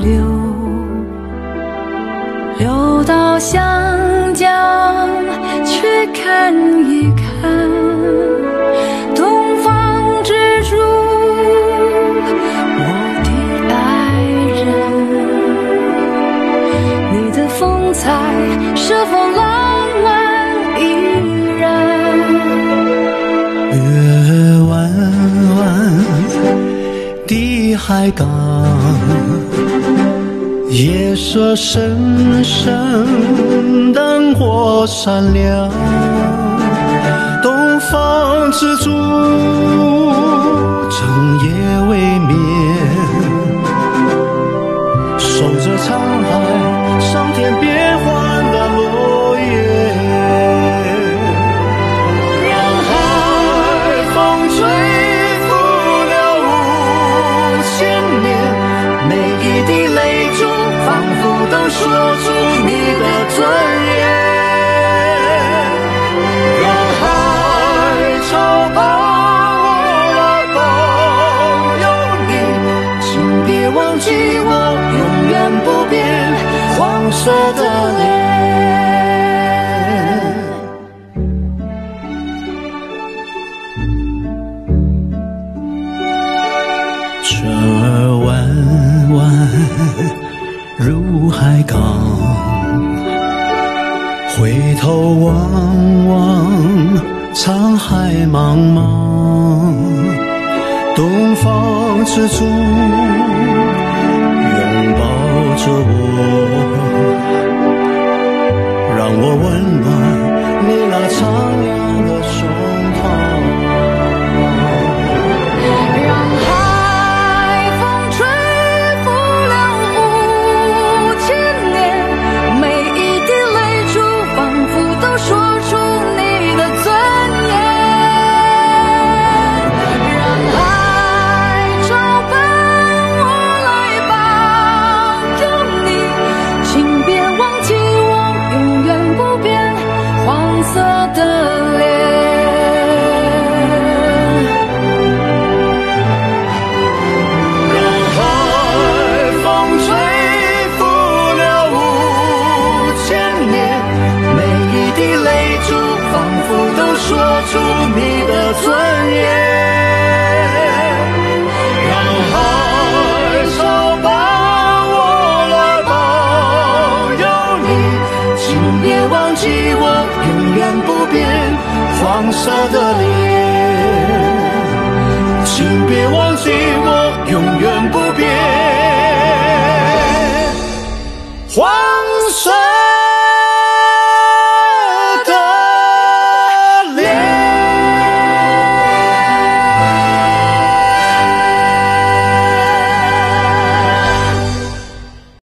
流，流到下。的海港，夜色深深，灯火闪亮，东方之珠，说出你的尊严。让海潮把我来保佑你，请别忘记我永远不变黄色的脸。入海港，回头望望沧海茫茫，东方之珠拥抱着我，让我温暖你那苍说出你的尊严，让海潮把我来保佑你，请别忘记我永远不变黄色的脸，请别忘记我永远不变。黄色。